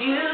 you.